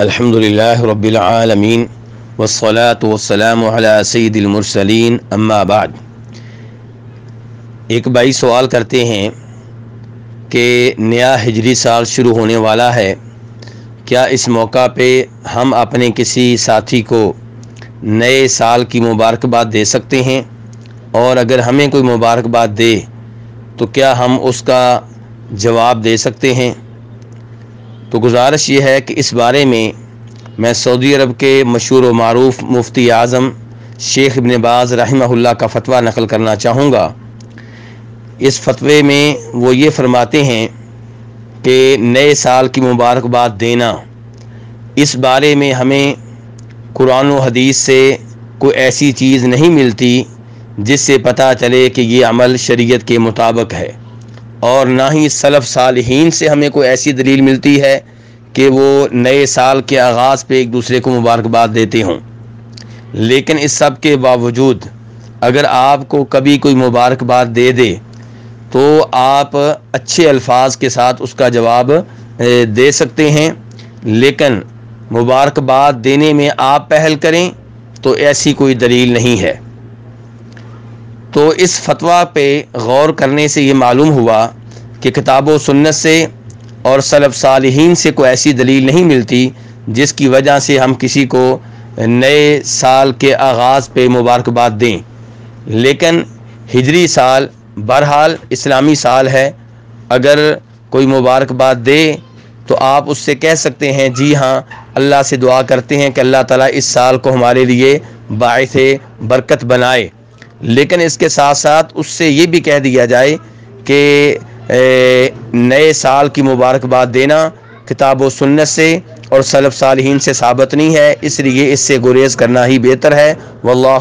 अल्हम्दुलिल्लाह रब्बिल आलमीन वस्सलातु वस्सलामु अला सय्यिदिल मुरसलीन अम्मा बाद एक भाई सवाल करते हैं कि नया हिजरी साल शुरू होने वाला है। क्या इस मौका पे हम अपने किसी साथी को नए साल की मुबारकबाद दे सकते हैं? और अगर हमें कोई मुबारकबाद दे तो क्या हम उसका जवाब दे सकते हैं? तो गुजारिश ये है कि इस बारे में मैं सऊदी अरब के मशहूर व मरूफ मुफ्ती आज़म शेख इबन बाज़ का फ़तवा नकल करना चाहूँगा। इस फतवे में वो ये फरमाते हैं कि नए साल की मुबारकबाद देना, इस बारे में हमें कुरान हदीस से कोई ऐसी चीज़ नहीं मिलती जिससे पता चले कि ये अमल शरीयत के मुताबिक है। और ना ही सलफ़ सालहीन से हमें कोई ऐसी दलील मिलती है कि वो नए साल के आगाज़ पे एक दूसरे को मुबारकबाद देते हों। लेकिन इस सब के बावजूद, अगर आपको कभी कोई मुबारकबाद दे दे तो आप अच्छे अल्फाज के साथ उसका जवाब दे सकते हैं। लेकिन मुबारकबाद देने में आप पहल करें तो ऐसी कोई दलील नहीं है। तो इस फतवा पे गौर करने से ये मालूम हुआ कि किताब सुन्नत से और सलफ़ सालहीन से कोई ऐसी दलील नहीं मिलती, जिसकी वजह से हम किसी को नए साल के आगाज़ पे मुबारकबाद दें। लेकिन हिजरी साल बहरहाल इस्लामी साल है। अगर कोई मुबारकबाद दे तो आप उससे कह सकते हैं, जी हाँ अल्लाह से दुआ करते हैं कि अल्लाह ताला इस साल को हमारे लिए बायस बरकत बनाए। लेकिन इसके साथ साथ उससे ये भी कह दिया जाए कि नए साल की मुबारकबाद देना किताब व सुन्नत से और सलफ़ सालहीन से साबित नहीं है, इसलिए इससे गुरेज करना ही बेहतर है। वल्लाह